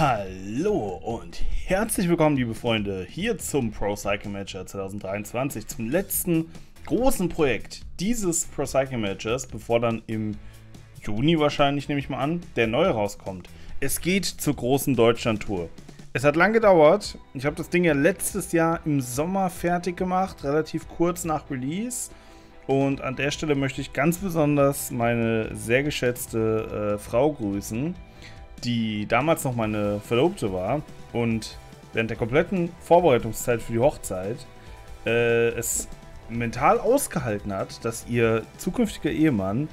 Hallo und herzlich willkommen, liebe Freunde, hier zum Pro Cycle Manager 2023, zum letzten großen Projekt dieses Pro Cycle Managers, bevor dann im Juni wahrscheinlich, nehme ich mal an, der neue rauskommt. Es geht zur großen Deutschland-Tour. Es hat lang gedauert. Ich habe das Ding ja letztes Jahr im Sommer fertig gemacht, relativ kurz nach Release. Und an der Stelle möchte ich ganz besonders meine sehr geschätzte äh, Frau grüßen die damals noch meine Verlobte war und während der kompletten Vorbereitungszeit für die Hochzeit äh, es mental ausgehalten hat, dass ihr zukünftiger Ehemann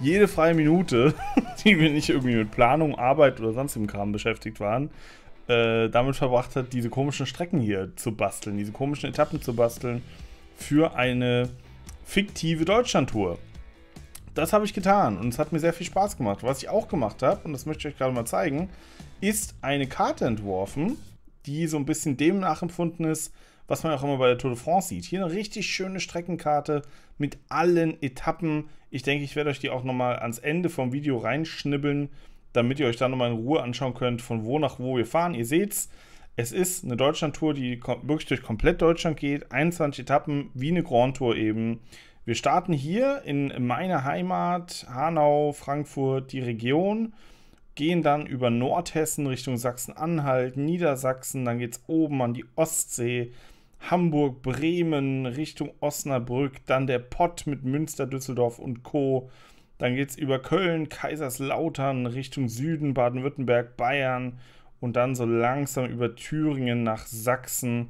jede freie Minute, die wir nicht irgendwie mit Planung, Arbeit oder sonst im Kram beschäftigt waren, äh, damit verbracht hat, diese komischen Strecken hier zu basteln, diese komischen Etappen zu basteln für eine fiktive Deutschlandtour das habe ich getan und es hat mir sehr viel Spaß gemacht. Was ich auch gemacht habe, und das möchte ich euch gerade mal zeigen, ist eine Karte entworfen, die so ein bisschen dem nachempfunden ist, was man auch immer bei der Tour de France sieht. Hier eine richtig schöne Streckenkarte mit allen Etappen. Ich denke, ich werde euch die auch nochmal ans Ende vom Video reinschnibbeln, damit ihr euch dann nochmal in Ruhe anschauen könnt, von wo nach wo wir fahren. Ihr seht's, es ist eine Deutschlandtour, die wirklich durch komplett Deutschland geht. 21 Etappen, wie eine Grand Tour eben. Wir starten hier in meiner Heimat, Hanau, Frankfurt, die Region, gehen dann über Nordhessen Richtung Sachsen-Anhalt, Niedersachsen, dann geht es oben an die Ostsee, Hamburg, Bremen, Richtung Osnabrück, dann der Pott mit Münster, Düsseldorf und Co. Dann geht es über Köln, Kaiserslautern, Richtung Süden, Baden-Württemberg, Bayern und dann so langsam über Thüringen nach Sachsen,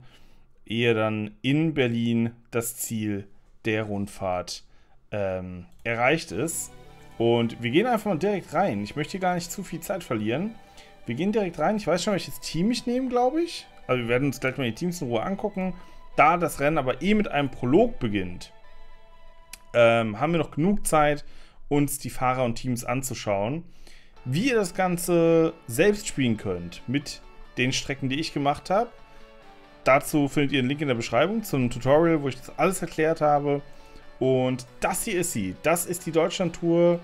ehe dann in Berlin das Ziel der Rundfahrt ähm, erreicht ist. Und wir gehen einfach mal direkt rein. Ich möchte hier gar nicht zu viel Zeit verlieren. Wir gehen direkt rein. Ich weiß schon, welches Team ich nehme, glaube ich. Also wir werden uns gleich mal die Teams in Ruhe angucken. Da das Rennen aber eh mit einem Prolog beginnt, ähm, haben wir noch genug Zeit, uns die Fahrer und Teams anzuschauen. Wie ihr das Ganze selbst spielen könnt mit den Strecken, die ich gemacht habe, Dazu findet ihr einen Link in der Beschreibung zum Tutorial, wo ich das alles erklärt habe. Und das hier ist sie. Das ist die Deutschland-Tour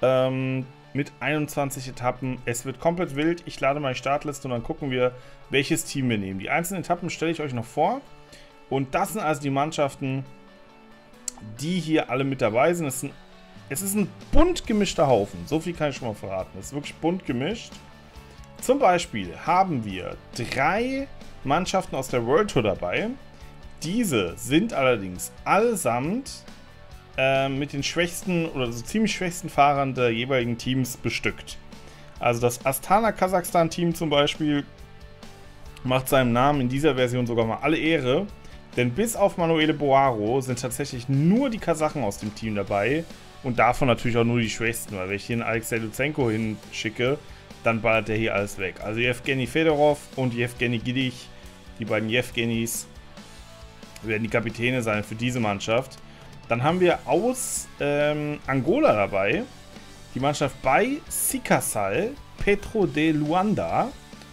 ähm, mit 21 Etappen. Es wird komplett wild. Ich lade meine Startliste und dann gucken wir, welches Team wir nehmen. Die einzelnen Etappen stelle ich euch noch vor. Und das sind also die Mannschaften, die hier alle mit dabei sind. Es, sind, es ist ein bunt gemischter Haufen. So viel kann ich schon mal verraten. Es ist wirklich bunt gemischt. Zum Beispiel haben wir drei Mannschaften aus der World Tour dabei. Diese sind allerdings allesamt äh, mit den schwächsten oder so ziemlich schwächsten Fahrern der jeweiligen Teams bestückt. Also das Astana Kasachstan Team zum Beispiel macht seinem Namen in dieser Version sogar mal alle Ehre. Denn bis auf Manuele Boaro sind tatsächlich nur die Kasachen aus dem Team dabei. Und davon natürlich auch nur die Schwächsten, weil wenn ich hier einen Alexei Lutsenko hinschicke, dann ballert der hier alles weg. Also Evgeny Fedorov und Evgeny Gidich die beiden Jevgenis werden die Kapitäne sein für diese Mannschaft. Dann haben wir aus ähm, Angola dabei die Mannschaft bei Sikasal Petro de Luanda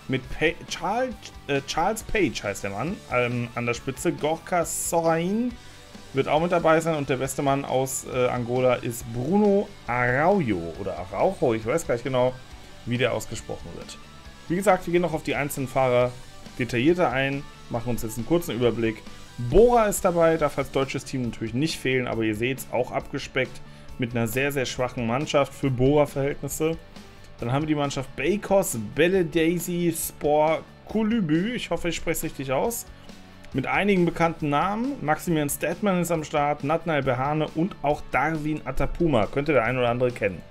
mit pa Charles, äh, Charles Page heißt der Mann ähm, an der Spitze. Gorka Sorain wird auch mit dabei sein und der beste Mann aus äh, Angola ist Bruno Araujo oder Araujo, ich weiß gar nicht genau, wie der ausgesprochen wird. Wie gesagt, wir gehen noch auf die einzelnen Fahrer detaillierter ein, machen uns jetzt einen kurzen Überblick. Bora ist dabei, darf als deutsches Team natürlich nicht fehlen, aber ihr seht es auch abgespeckt mit einer sehr, sehr schwachen Mannschaft für Bora-Verhältnisse. Dann haben wir die Mannschaft Bakos, Belle Daisy, Sport, Kulübü, ich hoffe, ich spreche es richtig aus. Mit einigen bekannten Namen. Maximilian Statman ist am Start, Natnael Behane und auch Darwin Atapuma. Könnte der ein oder andere kennen.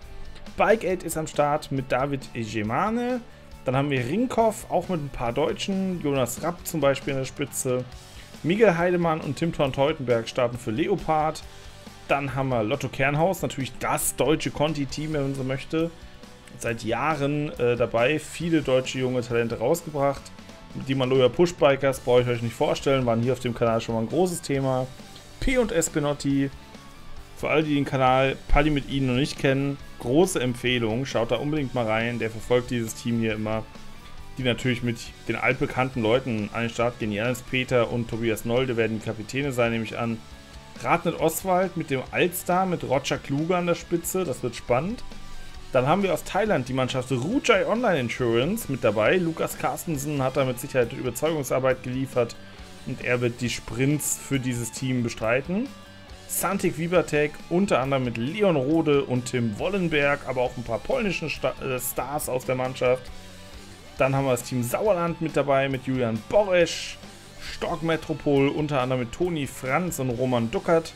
Bike 8 ist am Start mit David Egemane. Dann haben wir Ringkopf, auch mit ein paar Deutschen. Jonas Rapp zum Beispiel in der Spitze. Miguel Heidemann und Tim Thorn-Teutenberg starten für Leopard. Dann haben wir Lotto Kernhaus, natürlich das deutsche Conti-Team, wenn man so möchte. Seit Jahren äh, dabei, viele deutsche junge Talente rausgebracht. Die Maloya Pushbikers brauche ich euch nicht vorstellen, waren hier auf dem Kanal schon mal ein großes Thema. P und S Benotti, für alle, die den Kanal Paddy mit Ihnen noch nicht kennen, große Empfehlung. Schaut da unbedingt mal rein. Der verfolgt dieses Team hier immer. Die natürlich mit den altbekannten Leuten an den Start gehen. Janis Peter und Tobias Nolde werden die Kapitäne sein, nehme ich an. Radnet Oswald mit dem Altstar, mit Roger Kluge an der Spitze. Das wird spannend. Dann haben wir aus Thailand die Mannschaft Rujai Online Insurance mit dabei. Lukas Carstensen hat da mit Sicherheit Überzeugungsarbeit geliefert und er wird die Sprints für dieses Team bestreiten. Santik Vibertek, unter anderem mit Leon Rode und Tim Wollenberg, aber auch ein paar polnische Sta äh, Stars aus der Mannschaft. Dann haben wir das Team Sauerland mit dabei mit Julian Boresch, Stork Metropol, unter anderem mit Toni Franz und Roman Duckert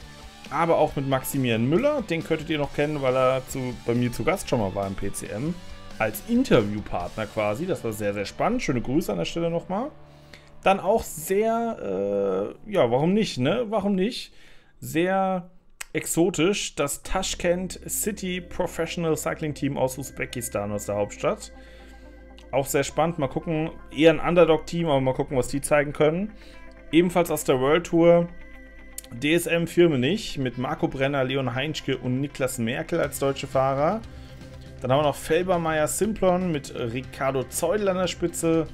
aber auch mit Maximilian Müller. Den könntet ihr noch kennen, weil er zu, bei mir zu Gast schon mal war im PCM. Als Interviewpartner quasi. Das war sehr, sehr spannend. Schöne Grüße an der Stelle nochmal. Dann auch sehr, äh, ja, warum nicht, ne? Warum nicht? Sehr exotisch das Tashkent City Professional Cycling Team aus Usbekistan, aus der Hauptstadt. Auch sehr spannend. Mal gucken. Eher ein Underdog-Team, aber mal gucken, was die zeigen können. Ebenfalls aus der World Tour DSM Firmenich mit Marco Brenner, Leon Heinschke und Niklas Merkel als deutsche Fahrer. Dann haben wir noch Felbermeier Simplon mit Ricardo Zeudel an der Spitze.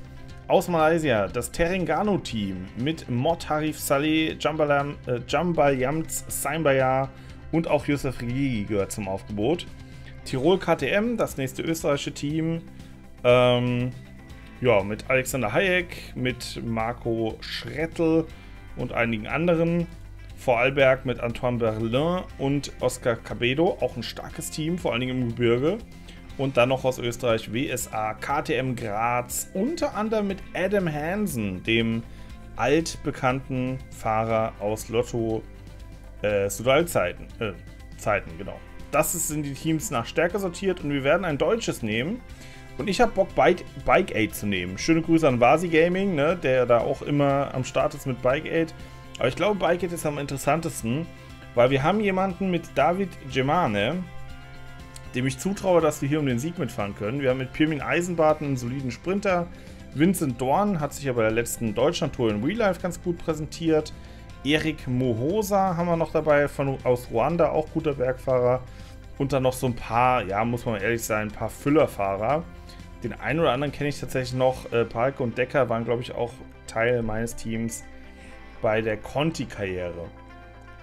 Aus Malaysia das Terengganu-Team mit Mod Harif Saleh, Jambalam, äh, Jambalyamz Saimbaya und auch Yusuf Rigigi gehört zum Aufgebot. Tirol KTM, das nächste österreichische Team. Ähm, ja, mit Alexander Hayek, mit Marco Schrettel und einigen anderen. Vorarlberg mit Antoine Berlin und Oscar Cabedo, auch ein starkes Team, vor allen Dingen im Gebirge. Und dann noch aus Österreich WSA, KTM Graz, unter anderem mit Adam Hansen, dem altbekannten Fahrer aus Lotto äh, Sudal-Zeiten. Äh, Zeiten, genau. Das sind die Teams nach Stärke sortiert und wir werden ein deutsches nehmen. Und ich habe Bock, Bike, Bike Aid zu nehmen. Schöne Grüße an Vasi Gaming, ne, der da auch immer am Start ist mit Bike Aid. Aber ich glaube, Bikeit ist am interessantesten, weil wir haben jemanden mit David Gemane, dem ich zutraue, dass wir hier um den Sieg mitfahren können. Wir haben mit Pirmin Eisenbart einen soliden Sprinter. Vincent Dorn hat sich ja bei der letzten Deutschland-Tour in Real Life ganz gut präsentiert. Erik Mohosa haben wir noch dabei von, aus Ruanda, auch guter Bergfahrer. Und dann noch so ein paar, ja, muss man ehrlich sein, ein paar Füllerfahrer. Den einen oder anderen kenne ich tatsächlich noch. Äh, Park und Decker waren, glaube ich, auch Teil meines Teams bei der Conti-Karriere.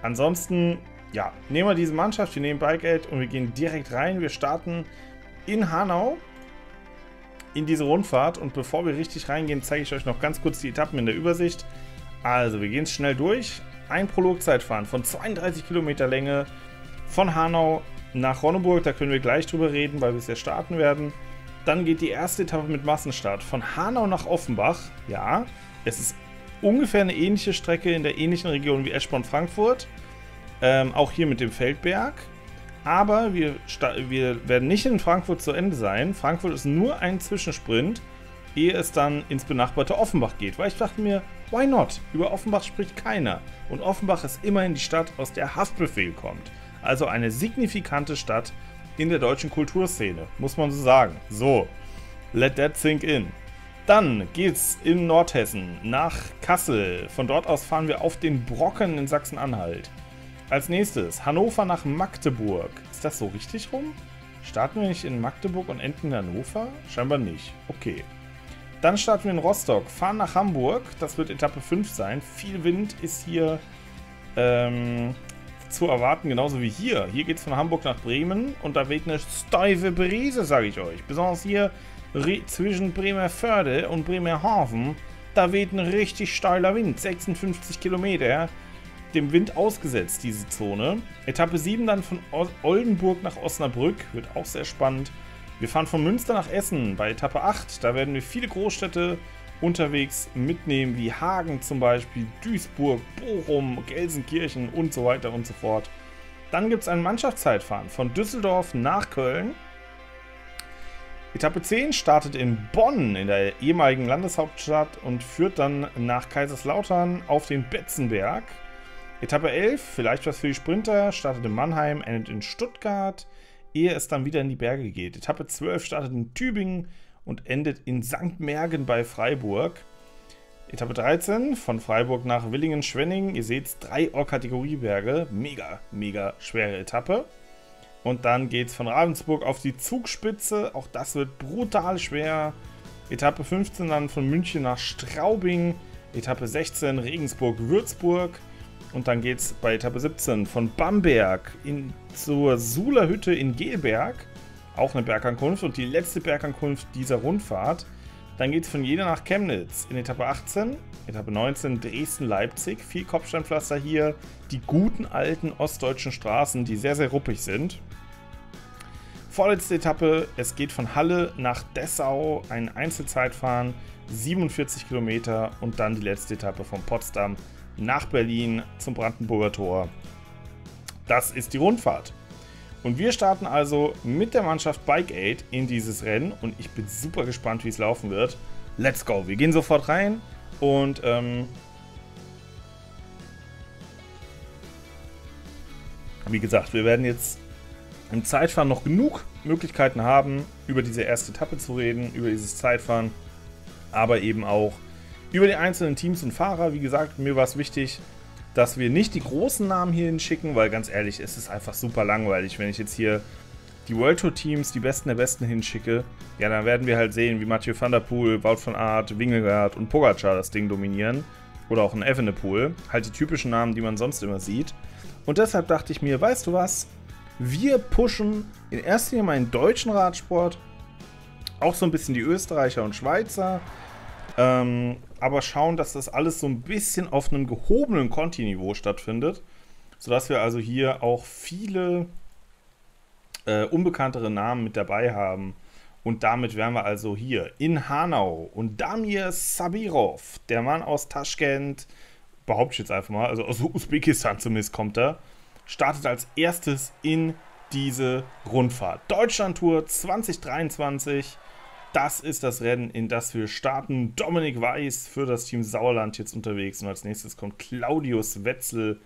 Ansonsten, ja, nehmen wir diese Mannschaft, wir nehmen Bikegeld und wir gehen direkt rein. Wir starten in Hanau in diese Rundfahrt und bevor wir richtig reingehen, zeige ich euch noch ganz kurz die Etappen in der Übersicht. Also, wir gehen es schnell durch. Ein Prologzeitfahren von 32 Kilometer Länge von Hanau nach Ronneburg. Da können wir gleich drüber reden, weil wir es ja starten werden. Dann geht die erste Etappe mit Massenstart von Hanau nach Offenbach. Ja, es ist ungefähr eine ähnliche Strecke in der ähnlichen Region wie Eschborn-Frankfurt. Ähm, auch hier mit dem Feldberg. Aber wir, wir werden nicht in Frankfurt zu Ende sein. Frankfurt ist nur ein Zwischensprint, ehe es dann ins benachbarte Offenbach geht. Weil ich dachte mir, why not? Über Offenbach spricht keiner. Und Offenbach ist immerhin die Stadt, aus der Haftbefehl kommt. Also eine signifikante Stadt in der deutschen Kulturszene, muss man so sagen. So, let that sink in. Dann geht's in Nordhessen nach Kassel. Von dort aus fahren wir auf den Brocken in Sachsen-Anhalt. Als nächstes Hannover nach Magdeburg. Ist das so richtig rum? Starten wir nicht in Magdeburg und enden in Hannover? Scheinbar nicht. Okay. Dann starten wir in Rostock, fahren nach Hamburg. Das wird Etappe 5 sein. Viel Wind ist hier ähm, zu erwarten, genauso wie hier. Hier geht es von Hamburg nach Bremen und da weht eine steife Brise, sage ich euch. Besonders hier zwischen Bremerförde und Bremerhaven, da weht ein richtig steiler Wind, 56 Kilometer, dem Wind ausgesetzt, diese Zone. Etappe 7 dann von Oldenburg nach Osnabrück, wird auch sehr spannend. Wir fahren von Münster nach Essen bei Etappe 8, da werden wir viele Großstädte unterwegs mitnehmen, wie Hagen zum Beispiel, Duisburg, Bochum, Gelsenkirchen und so weiter und so fort. Dann gibt es ein Mannschaftszeitfahren von Düsseldorf nach Köln. Etappe 10 startet in Bonn in der ehemaligen Landeshauptstadt und führt dann nach Kaiserslautern auf den Betzenberg. Etappe 11, vielleicht was für die Sprinter, startet in Mannheim, endet in Stuttgart, ehe es dann wieder in die Berge geht. Etappe 12 startet in Tübingen und endet in St. Mergen bei Freiburg. Etappe 13 von Freiburg nach Willingen-Schwenning. Ihr seht drei Or-Kategorieberge. Mega, mega schwere Etappe. Und dann geht es von Ravensburg auf die Zugspitze. Auch das wird brutal schwer. Etappe 15 dann von München nach Straubing. Etappe 16 Regensburg-Würzburg. Und dann geht es bei Etappe 17 von Bamberg in, zur Suler Hütte in Gelberg. auch eine Bergankunft und die letzte Bergankunft dieser Rundfahrt. Dann geht es von Jena nach Chemnitz in Etappe 18, Etappe 19 Dresden-Leipzig. Viel Kopfsteinpflaster hier. Die guten alten ostdeutschen Straßen, die sehr, sehr ruppig sind. Vorletzte Etappe, es geht von Halle nach Dessau, ein Einzelzeitfahren, 47 Kilometer und dann die letzte Etappe von Potsdam nach Berlin zum Brandenburger Tor. Das ist die Rundfahrt. Und wir starten also mit der Mannschaft Bike Aid in dieses Rennen und ich bin super gespannt, wie es laufen wird. Let's go. Wir gehen sofort rein und ähm, wie gesagt, wir werden jetzt im Zeitfahren noch genug Möglichkeiten haben, über diese erste Etappe zu reden, über dieses Zeitfahren, aber eben auch über die einzelnen Teams und Fahrer. Wie gesagt, mir war es wichtig, dass wir nicht die großen Namen hier hinschicken, weil ganz ehrlich, es ist einfach super langweilig, wenn ich jetzt hier die World Tour Teams, die Besten der Besten hinschicke. Ja, dann werden wir halt sehen, wie Mathieu van der Poel, Wout von Aert, Wingegaard und Pogacar das Ding dominieren. Oder auch ein Evenepoel. Halt die typischen Namen, die man sonst immer sieht. Und deshalb dachte ich mir, weißt du was? Wir pushen in erster Linie meinen deutschen Radsport, auch so ein bisschen die Österreicher und Schweizer. Ähm, aber schauen, dass das alles so ein bisschen auf einem gehobenen Conti-Niveau stattfindet, sodass wir also hier auch viele äh, unbekanntere Namen mit dabei haben. Und damit wären wir also hier in Hanau und Damir Sabirov, der Mann aus Taschkent, behaupte ich jetzt einfach mal, also aus Usbekistan zumindest kommt er, startet als erstes in diese Rundfahrt. Deutschland-Tour 2023 das ist das Rennen, in das wir starten. Dominik Weiß für das Team Sauerland jetzt unterwegs. Und als nächstes kommt Claudius Wetzel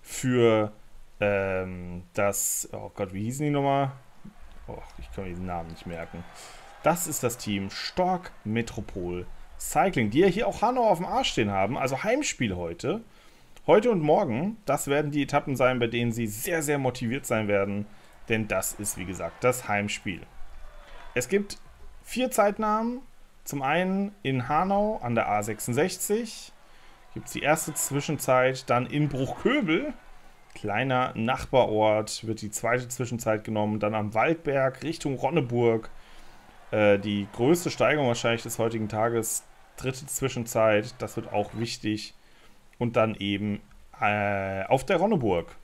für ähm, das. Oh Gott, wie hießen die nochmal? Oh, ich kann mir diesen Namen nicht merken. Das ist das Team Stork Metropol Cycling, die ja hier auch Hanau auf dem Arsch stehen haben. Also Heimspiel heute. Heute und morgen, das werden die Etappen sein, bei denen sie sehr, sehr motiviert sein werden. Denn das ist, wie gesagt, das Heimspiel. Es gibt vier Zeitnahmen. Zum einen in Hanau an der A66 gibt es die erste Zwischenzeit, dann in Bruchköbel, kleiner Nachbarort, wird die zweite Zwischenzeit genommen, dann am Waldberg Richtung Ronneburg. Äh, die größte Steigung wahrscheinlich des heutigen Tages, dritte Zwischenzeit, das wird auch wichtig. Und dann eben äh, auf der Ronneburg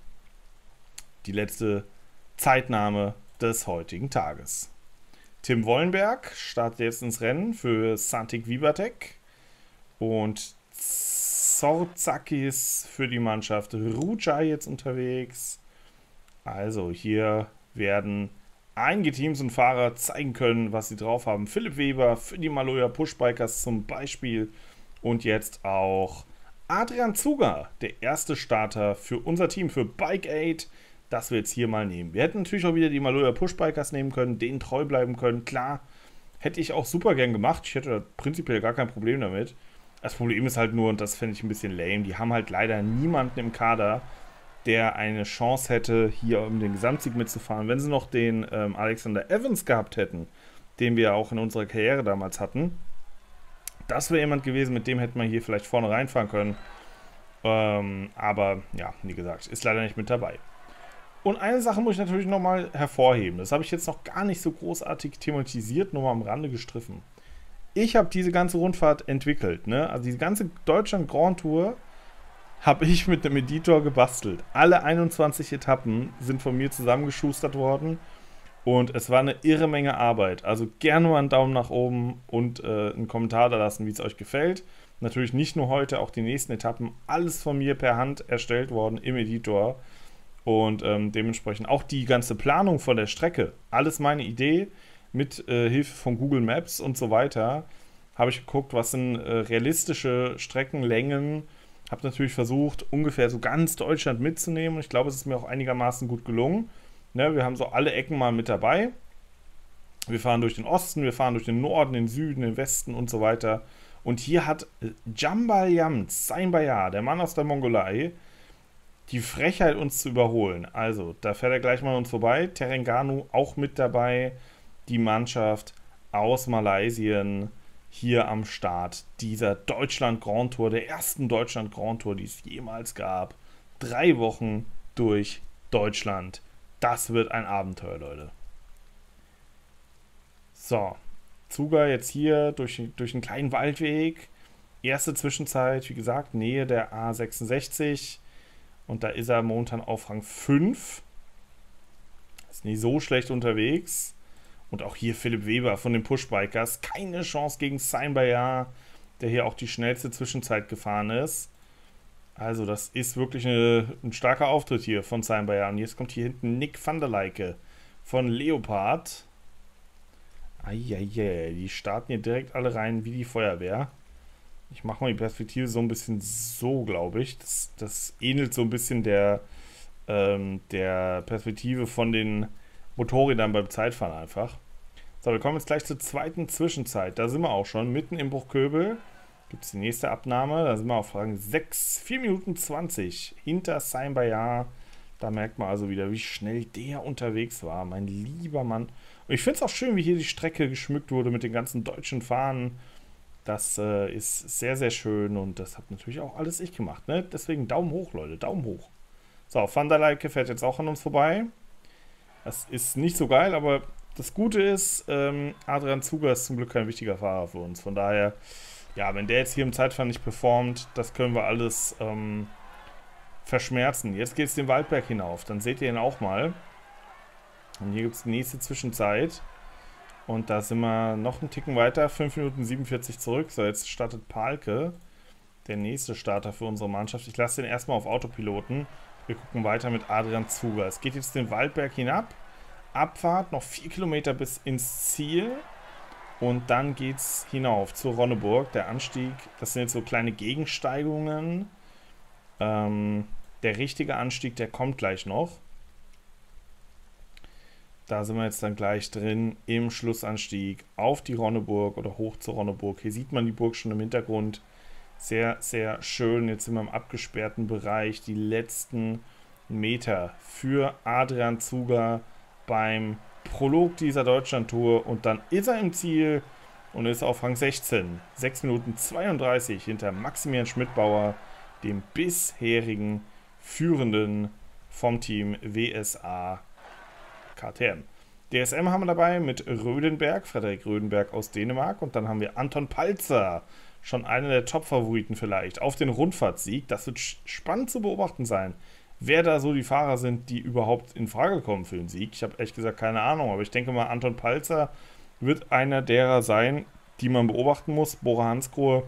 die letzte Zeitnahme des heutigen Tages. Tim Wollenberg startet jetzt ins Rennen für Santik Vivatek und Zorzakis für die Mannschaft Ruja jetzt unterwegs. Also hier werden einige Teams und Fahrer zeigen können, was sie drauf haben. Philipp Weber für die Maloja Pushbikers zum Beispiel und jetzt auch Adrian Zuger, der erste Starter für unser Team, für Bike Aid das wir jetzt hier mal nehmen. Wir hätten natürlich auch wieder die Maloya Pushbikers nehmen können, denen treu bleiben können. Klar, hätte ich auch super gern gemacht. Ich hätte prinzipiell gar kein Problem damit. Das Problem ist halt nur, und das fände ich ein bisschen lame, die haben halt leider niemanden im Kader, der eine Chance hätte, hier um den Gesamtsieg mitzufahren. Wenn sie noch den ähm, Alexander Evans gehabt hätten, den wir auch in unserer Karriere damals hatten, das wäre jemand gewesen, mit dem hätten wir hier vielleicht vorne reinfahren können. Ähm, aber ja, wie gesagt, ist leider nicht mit dabei. Und eine Sache muss ich natürlich nochmal hervorheben. Das habe ich jetzt noch gar nicht so großartig thematisiert, nur mal am Rande gestriffen. Ich habe diese ganze Rundfahrt entwickelt. Ne? Also diese ganze Deutschland Grand Tour habe ich mit dem Editor gebastelt. Alle 21 Etappen sind von mir zusammengeschustert worden. Und es war eine irre Menge Arbeit. Also gerne mal einen Daumen nach oben und äh, einen Kommentar da lassen, wie es euch gefällt. Natürlich nicht nur heute, auch die nächsten Etappen. Alles von mir per Hand erstellt worden im Editor. Und ähm, dementsprechend auch die ganze Planung von der Strecke, alles meine Idee mit äh, Hilfe von Google Maps und so weiter. Habe ich geguckt, was sind äh, realistische Streckenlängen. Habe natürlich versucht, ungefähr so ganz Deutschland mitzunehmen. Ich glaube, es ist mir auch einigermaßen gut gelungen. Ne, wir haben so alle Ecken mal mit dabei. Wir fahren durch den Osten, wir fahren durch den Norden, den Süden, den Westen und so weiter. Und hier hat Jambal Yams, sein Bayar, der Mann aus der Mongolei, die Frechheit, uns zu überholen. Also, da fährt er gleich mal uns vorbei. Terenganu auch mit dabei. Die Mannschaft aus Malaysien hier am Start dieser Deutschland Grand Tour, der ersten Deutschland Grand Tour, die es jemals gab. Drei Wochen durch Deutschland. Das wird ein Abenteuer, Leute. So, Zuger jetzt hier durch, durch einen kleinen Waldweg. Erste Zwischenzeit, wie gesagt, Nähe der A66. Und da ist er momentan auf Rang 5. Ist nicht so schlecht unterwegs. Und auch hier Philipp Weber von den Pushbikers. Keine Chance gegen Sein Bayard, der hier auch die schnellste Zwischenzeit gefahren ist. Also, das ist wirklich eine, ein starker Auftritt hier von Sein Bayard. Und jetzt kommt hier hinten Nick van der Leike von Leopard. Eieiei, die starten hier direkt alle rein wie die Feuerwehr. Ich mache mal die Perspektive so ein bisschen so, glaube ich. Das, das, ähnelt so ein bisschen der, ähm, der Perspektive von den Motorrädern beim Zeitfahren einfach. So, wir kommen jetzt gleich zur zweiten Zwischenzeit. Da sind wir auch schon, mitten im Bruchköbel. Gibt es die nächste Abnahme. Da sind wir auf Fragen 6, 4 Minuten 20 hinter Sein Bayard. Da merkt man also wieder, wie schnell der unterwegs war. Mein lieber Mann. Und ich finde es auch schön, wie hier die Strecke geschmückt wurde mit den ganzen deutschen Fahnen. Das äh, ist sehr, sehr schön und das hat natürlich auch alles ich gemacht. Ne? Deswegen Daumen hoch, Leute, Daumen hoch. So, Van der fährt jetzt auch an uns vorbei. Das ist nicht so geil, aber das Gute ist, ähm, Adrian Zuger ist zum Glück kein wichtiger Fahrer für uns. Von daher, ja, wenn der jetzt hier im Zeitfahren nicht performt, das können wir alles ähm, verschmerzen. Jetzt geht es den Waldberg hinauf. Dann seht ihr ihn auch mal. Und hier gibt es die nächste Zwischenzeit. Und da sind wir noch einen Ticken weiter, 5 Minuten 47 zurück. So, jetzt startet Palke, der nächste Starter für unsere Mannschaft. Ich lasse den erstmal auf Autopiloten. Wir gucken weiter mit Adrian Zuger. Es geht jetzt den Waldberg hinab. Abfahrt, noch 4 Kilometer bis ins Ziel. Und dann geht es hinauf zu Ronneburg. Der Anstieg, das sind jetzt so kleine Gegensteigungen. Ähm, der richtige Anstieg, der kommt gleich noch. Da sind wir jetzt dann gleich drin im Schlussanstieg auf die Ronneburg oder hoch zur Ronneburg. Hier sieht man die Burg schon im Hintergrund. Sehr, sehr schön. Jetzt sind wir im abgesperrten Bereich. Die letzten Meter für Adrian Zuger beim Prolog dieser Deutschland-Tour. Und dann ist er im Ziel und ist auf Rang 16. 6 Minuten 32 hinter Maximilian Schmidtbauer, dem bisherigen Führenden vom Team WSA KTM. DSM haben wir dabei mit Rödenberg, Frederik Rödenberg aus Dänemark. Und dann haben wir Anton Palzer, schon einer der Top-Favoriten vielleicht, auf den Rundfahrtssieg. Das wird spannend zu beobachten sein, wer da so die Fahrer sind, die überhaupt in Frage kommen für den Sieg. Ich habe ehrlich gesagt keine Ahnung, aber ich denke mal, Anton Palzer wird einer derer sein, die man beobachten muss. Bora Hansgrohe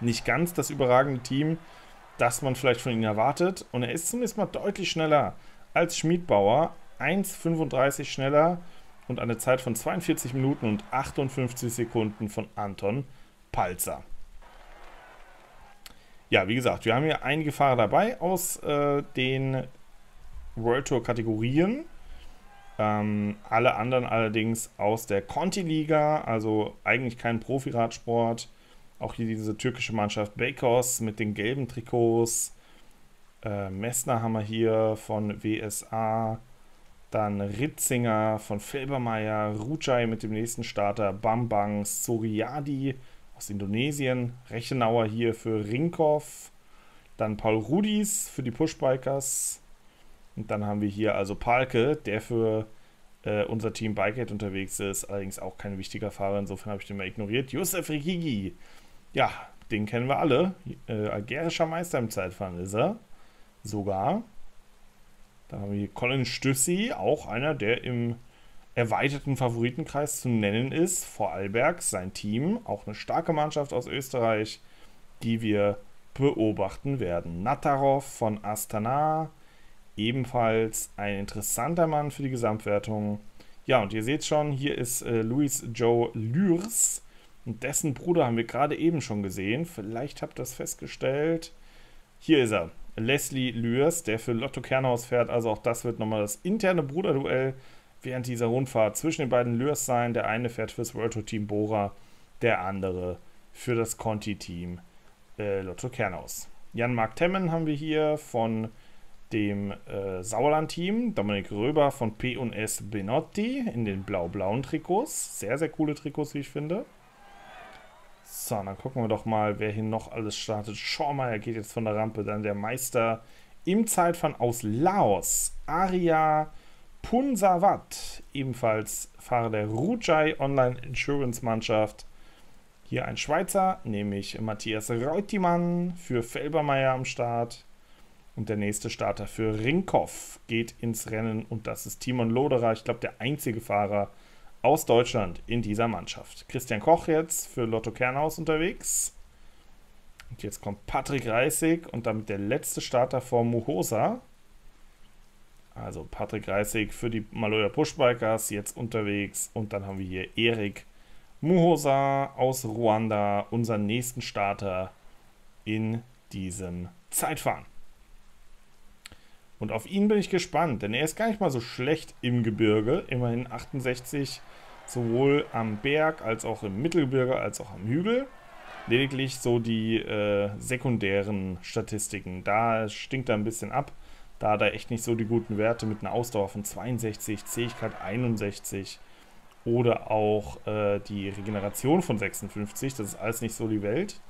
nicht ganz das überragende Team, das man vielleicht von ihm erwartet. Und er ist zumindest mal deutlich schneller als Schmiedbauer, 1,35 schneller und eine Zeit von 42 Minuten und 58 Sekunden von Anton Palzer. Ja, wie gesagt, wir haben hier einige Fahrer dabei aus äh, den World Tour Kategorien. Ähm, alle anderen allerdings aus der Conti-Liga, also eigentlich kein Profiradsport. Auch hier diese türkische Mannschaft Bakos mit den gelben Trikots. Äh, Messner haben wir hier von WSA. Dann Ritzinger von Felbermeier, Rucai mit dem nächsten Starter, Bambang, Soriadi aus Indonesien, Rechenauer hier für Rinkov, dann Paul Rudis für die Pushbikers. Und dann haben wir hier also Palke, der für äh, unser Team Bikehead unterwegs ist, allerdings auch kein wichtiger Fahrer, insofern habe ich den mal ignoriert. Josef Rikigi, ja, den kennen wir alle, äh, algerischer Meister im Zeitfahren ist er, sogar. Da haben wir Colin Stüssi, auch einer, der im erweiterten Favoritenkreis zu nennen ist. Vorarlberg, sein Team, auch eine starke Mannschaft aus Österreich, die wir beobachten werden. Natarov von Astana, ebenfalls ein interessanter Mann für die Gesamtwertung. Ja, und ihr seht schon, hier ist äh, Luis Joe Lürs. Und dessen Bruder haben wir gerade eben schon gesehen. Vielleicht habt ihr das festgestellt. Hier ist er. Leslie Lürs, der für Lotto Kernhaus fährt. Also auch das wird nochmal das interne Bruderduell während dieser Rundfahrt zwischen den beiden Lürs sein. Der eine fährt fürs World Tour Team Bora, der andere für das Conti-Team äh, Lotto Kernhaus. Jan-Marc Temmen haben wir hier von dem äh, Sauerland-Team. Dominik Röber von P&S Benotti in den blau-blauen Trikots. Sehr, sehr coole Trikots, wie ich finde. So, dann gucken wir doch mal, wer hier noch alles startet. Schormeier geht jetzt von der Rampe. Dann der Meister im Zeitfahren aus Laos. Aria Punsavat, ebenfalls Fahrer der Rujai Online Insurance Mannschaft. Hier ein Schweizer, nämlich Matthias Reutimann für Felbermeier am Start. Und der nächste Starter für Rinkhoff geht ins Rennen und das ist Timon Loderer, ich glaube der einzige Fahrer aus Deutschland in dieser Mannschaft. Christian Koch jetzt für Lotto Kernhaus unterwegs. Und jetzt kommt Patrick Reisig und damit der letzte Starter vor Muhosa. Also Patrick Reisig für die Maloya Pushbikers jetzt unterwegs. Und dann haben wir hier Erik Muhosa aus Ruanda, unseren nächsten Starter in diesem Zeitfahren. Und auf ihn bin ich gespannt, denn er ist gar nicht mal so schlecht im Gebirge. Immerhin 68, sowohl am Berg als auch im Mittelgebirge als auch am Hügel. Lediglich so die äh, sekundären Statistiken. Da stinkt er ein bisschen ab. Da hat er echt nicht so die guten Werte mit einer Ausdauer von 62, Zähigkeit 61 oder auch äh, die Regeneration von 56. Das ist alles nicht so die Welt.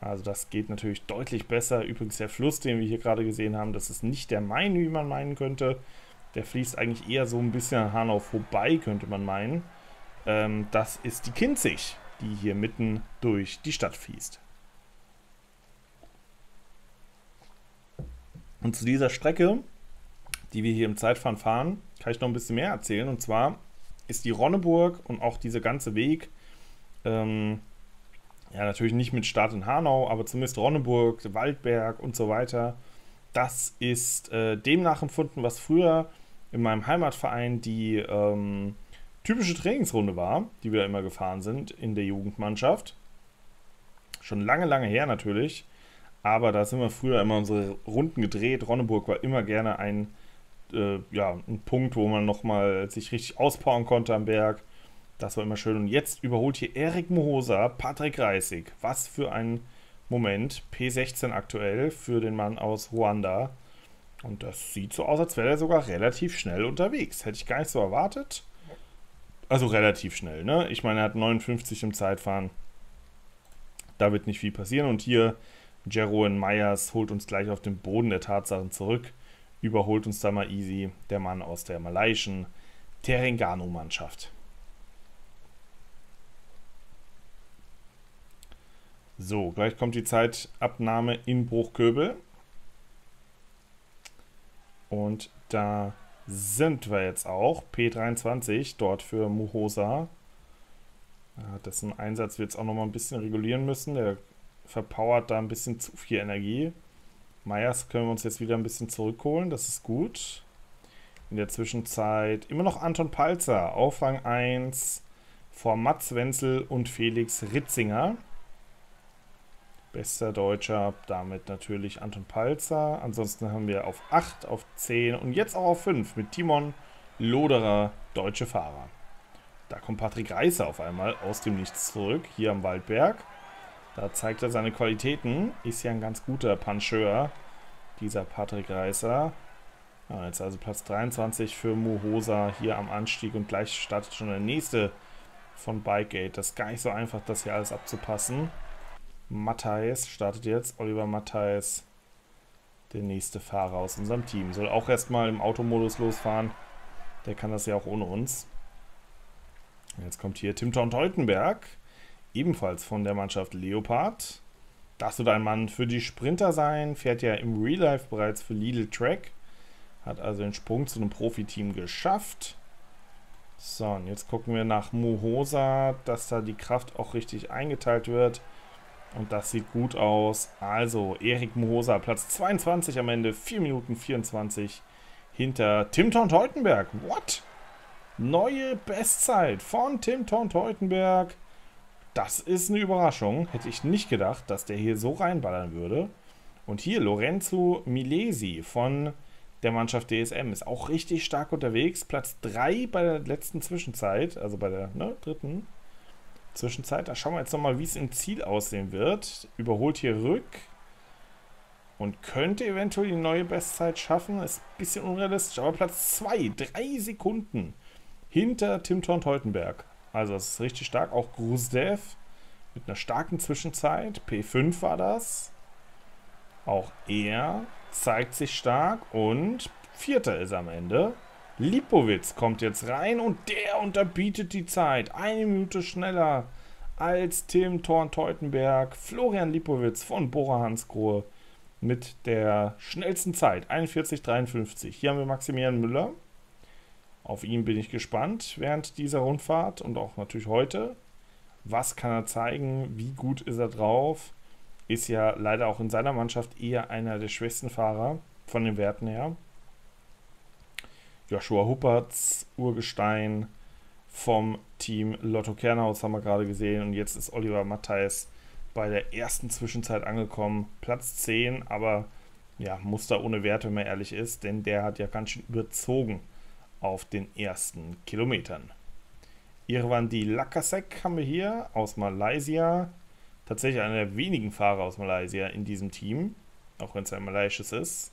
Also das geht natürlich deutlich besser. Übrigens der Fluss, den wir hier gerade gesehen haben, das ist nicht der Main, wie man meinen könnte. Der fließt eigentlich eher so ein bisschen an Hanau vorbei, könnte man meinen. Ähm, das ist die Kinzig, die hier mitten durch die Stadt fließt. Und zu dieser Strecke, die wir hier im Zeitfahren fahren, kann ich noch ein bisschen mehr erzählen. Und zwar ist die Ronneburg und auch dieser ganze Weg ähm, ja, natürlich nicht mit Start in Hanau, aber zumindest Ronneburg, Waldberg und so weiter. Das ist äh, dem nachempfunden, was früher in meinem Heimatverein die ähm, typische Trainingsrunde war, die wir immer gefahren sind in der Jugendmannschaft. Schon lange, lange her natürlich. Aber da sind wir früher immer unsere Runden gedreht. Ronneburg war immer gerne ein, äh, ja, ein Punkt, wo man nochmal sich richtig auspowern konnte am Berg. Das war immer schön. Und jetzt überholt hier Erik Mohosa Patrick Reisig. Was für ein Moment. P16 aktuell für den Mann aus Ruanda. Und das sieht so aus, als wäre er sogar relativ schnell unterwegs. Hätte ich gar nicht so erwartet. Also relativ schnell, ne? Ich meine, er hat 59 im Zeitfahren. Da wird nicht viel passieren. Und hier Jeroen Meyers holt uns gleich auf den Boden der Tatsachen zurück. Überholt uns da mal easy der Mann aus der malaiischen Terengganu-Mannschaft. So, gleich kommt die Zeitabnahme in Bruchköbel. Und da sind wir jetzt auch. P23 dort für Muhosa. Ja, dessen Einsatz wir jetzt auch noch mal ein bisschen regulieren müssen. Der verpowert da ein bisschen zu viel Energie. Meyers können wir uns jetzt wieder ein bisschen zurückholen. Das ist gut. In der Zwischenzeit immer noch Anton Palzer auf Rang 1 vor Mats Wenzel und Felix Ritzinger. Bester Deutscher, damit natürlich Anton Palzer. Ansonsten haben wir auf 8, auf 10 und jetzt auch auf 5 mit Timon Loderer, deutsche Fahrer. Da kommt Patrick Reißer auf einmal aus dem Nichts zurück, hier am Waldberg. Da zeigt er seine Qualitäten. Ist ja ein ganz guter Puncheur, dieser Patrick Reißer. Ja, jetzt also Platz 23 für Mohosa hier am Anstieg und gleich startet schon der nächste von Bikegate. Das ist gar nicht so einfach, das hier alles abzupassen. Matthijs startet jetzt. Oliver Matthijs, der nächste Fahrer aus unserem Team. Soll auch erstmal im Automodus losfahren. Der kann das ja auch ohne uns. Jetzt kommt hier Tim Teutenberg, ebenfalls von der Mannschaft Leopard. Das wird ein Mann für die Sprinter sein, fährt ja im Real Life bereits für Lidl Track. Hat also den Sprung zu einem Profiteam geschafft. So, und jetzt gucken wir nach Muhosa, dass da die Kraft auch richtig eingeteilt wird. Und das sieht gut aus. Also, Erik Mohosa, Platz 22 am Ende, 4 Minuten 24 hinter Tim Teutenberg. What? Neue Bestzeit von Tim Teutenberg. Das ist eine Überraschung. Hätte ich nicht gedacht, dass der hier so reinballern würde. Und hier Lorenzo Milesi von der Mannschaft DSM ist auch richtig stark unterwegs. Platz 3 bei der letzten Zwischenzeit, also bei der ne, dritten. Zwischenzeit. Da schauen wir jetzt nochmal, wie es im Ziel aussehen wird. Überholt hier Rück. Und könnte eventuell die neue Bestzeit schaffen. Ist ein bisschen unrealistisch, aber Platz 2, 3 Sekunden hinter Tim Teutenberg. Also das ist richtig stark. Auch Gruzdev mit einer starken Zwischenzeit. P5 war das. Auch er zeigt sich stark und Vierter ist am Ende. Lipowitz kommt jetzt rein und der unterbietet die Zeit. Eine Minute schneller als Tim Thorn-Teutenberg. Florian Lipowitz von Bora Hansgrohe mit der schnellsten Zeit. 41,53. Hier haben wir Maximilian Müller. Auf ihn bin ich gespannt während dieser Rundfahrt und auch natürlich heute. Was kann er zeigen? Wie gut ist er drauf? Ist ja leider auch in seiner Mannschaft eher einer der schwächsten Fahrer von den Werten her. Joshua Huppertz, Urgestein vom Team Lotto Kernhaus haben wir gerade gesehen. Und jetzt ist Oliver Matthijs bei der ersten Zwischenzeit angekommen. Platz 10, aber ja, Muster ohne Wert, wenn man ehrlich ist, denn der hat ja ganz schön überzogen auf den ersten Kilometern. Irwandi Lakasek haben wir hier aus Malaysia. Tatsächlich einer der wenigen Fahrer aus Malaysia in diesem Team, auch wenn es ein malaysisches ist.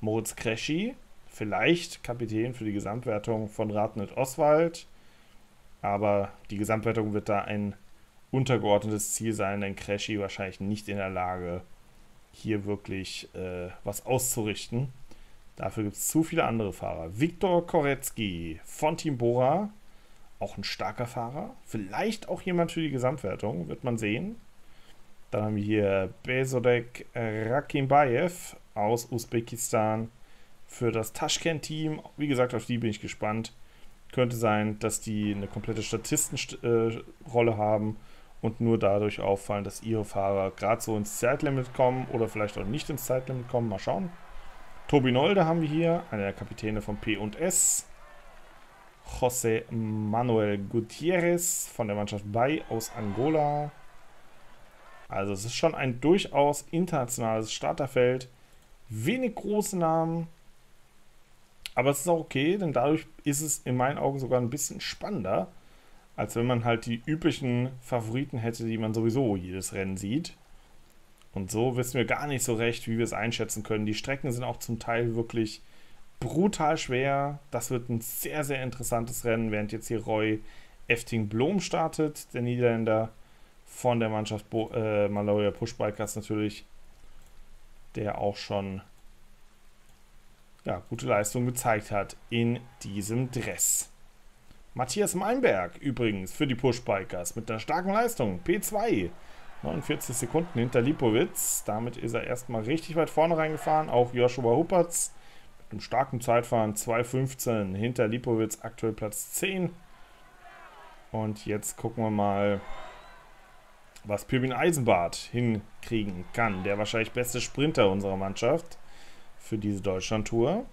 Moritz Kreschi, vielleicht Kapitän für die Gesamtwertung von Radnet Oswald. Aber die Gesamtwertung wird da ein untergeordnetes Ziel sein, denn Kreschi wahrscheinlich nicht in der Lage, hier wirklich äh, was auszurichten. Dafür gibt es zu viele andere Fahrer. Viktor Korecki von Team Bora, auch ein starker Fahrer. Vielleicht auch jemand für die Gesamtwertung, wird man sehen. Dann haben wir hier Bezodek Rakimbayev aus Usbekistan für das Taschkent-Team. Wie gesagt, auf die bin ich gespannt. Könnte sein, dass die eine komplette Statistenrolle äh, haben und nur dadurch auffallen, dass ihre Fahrer gerade so ins Zeitlimit kommen oder vielleicht auch nicht ins Zeitlimit kommen. Mal schauen. Tobi Nolde haben wir hier, einer der Kapitäne von P&S. José Manuel Gutierrez von der Mannschaft Bay aus Angola. Also es ist schon ein durchaus internationales Starterfeld. Wenig große Namen. Aber es ist auch okay, denn dadurch ist es in meinen Augen sogar ein bisschen spannender, als wenn man halt die üblichen Favoriten hätte, die man sowieso jedes Rennen sieht. Und so wissen wir gar nicht so recht, wie wir es einschätzen können. Die Strecken sind auch zum Teil wirklich brutal schwer. Das wird ein sehr, sehr interessantes Rennen, während jetzt hier Roy Efting-Blom startet, der Niederländer von der Mannschaft Bo äh, Malaria Pushbikers natürlich, der auch schon ja, gute Leistung gezeigt hat in diesem Dress. Matthias Meinberg übrigens für die Pushbikers mit einer starken Leistung. P2. 49 Sekunden hinter Lipowitz. Damit ist er erstmal richtig weit vorne reingefahren. Auch Joshua Huppertz mit einem starken Zeitfahren 2.15 hinter Lipowitz, aktuell Platz 10. Und jetzt gucken wir mal, was Pirbin Eisenbart hinkriegen kann. Der wahrscheinlich beste Sprinter unserer Mannschaft für diese Deutschland-Tour.